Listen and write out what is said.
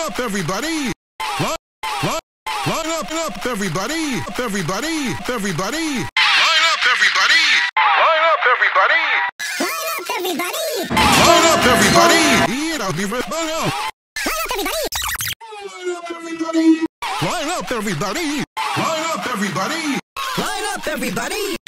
up, everybody! Line, line, line up, up, everybody! Up, everybody! Up, everybody! Line up, everybody! Line up, everybody! Line up, everybody! Line up, everybody! Line up, everybody! Line up, everybody! Line up, everybody! Line up, everybody!